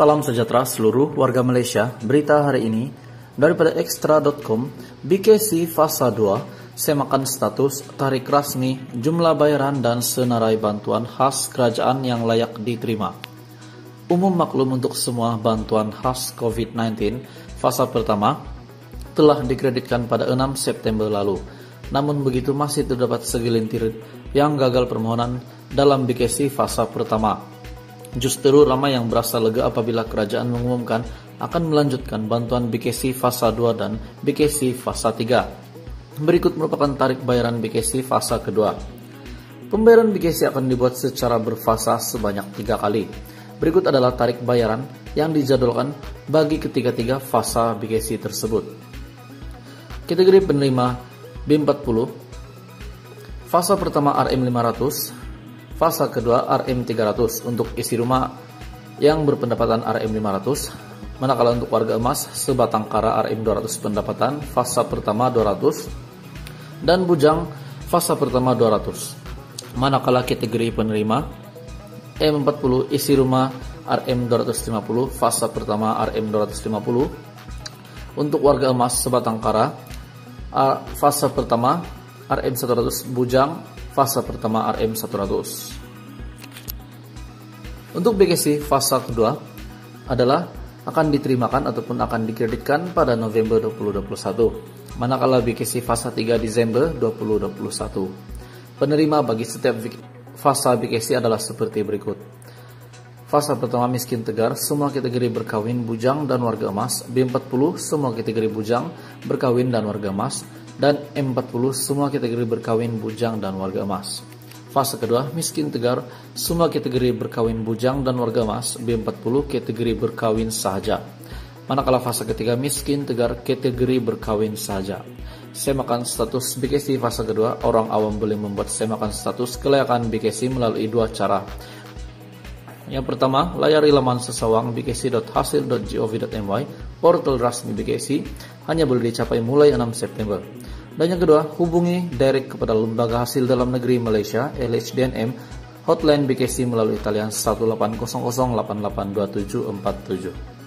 Salam sejahtera seluruh warga Malaysia. Berita hari ini daripada extra.com, BKC Fasa 2 semakan status tarik rasmi jumlah bayaran dan senarai bantuan khas kerajaan yang layak diterima. Umum maklum untuk semua bantuan khas COVID-19 fasa pertama telah dikreditkan pada 6 September lalu. Namun begitu masih terdapat segelintir yang gagal permohonan dalam BKC fasa pertama. Justru ramai yang berasa lega apabila kerajaan mengumumkan akan melanjutkan bantuan BKC fasa 2 dan BKC fasa 3. Berikut merupakan tarik bayaran BKC fasa kedua. Pembayaran BKC akan dibuat secara berfasa sebanyak tiga kali. Berikut adalah tarik bayaran yang dijadwalkan bagi ketiga-tiga fasa BKC tersebut. Kategori penerima B40 Fasa pertama RM500 Fasa kedua RM300 untuk isi rumah yang berpendapatan RM500 manakala untuk warga emas sebatang kara RM200 pendapatan fasa pertama 200 dan bujang fasa pertama 200 manakala kategori penerima M40 isi rumah RM250 fasa pertama RM250 untuk warga emas sebatang kara fasa pertama RM100 bujang fase pertama RM100. Untuk BKC fase kedua adalah akan diterimakan ataupun akan dikreditkan pada November 2021. Manakala BKC fase 3 Desember 2021. Penerima bagi setiap fase BKC adalah seperti berikut. Fase pertama miskin tegar, semua kategori berkawin bujang dan warga emas. B40 semua kategori bujang, berkawin dan warga emas dan M40 semua kategori berkawin bujang dan warga emas. Fase kedua, miskin tegar, semua kategori berkawin bujang dan warga emas, B40 kategori berkawin sahaja. Manakala fase ketiga, miskin tegar, kategori berkawin sahaja. Semakan status BKC fase kedua, orang awam boleh membuat semakan status kelayakan BKC melalui dua cara. Yang pertama, layari laman sesawang bkc.hasil.gov.my, portal resmi BKC, hanya boleh dicapai mulai 6 September. Dan yang kedua, hubungi direct kepada Lembaga Hasil Dalam Negeri Malaysia LHDNM hotline BKC melalui talian 1800882747.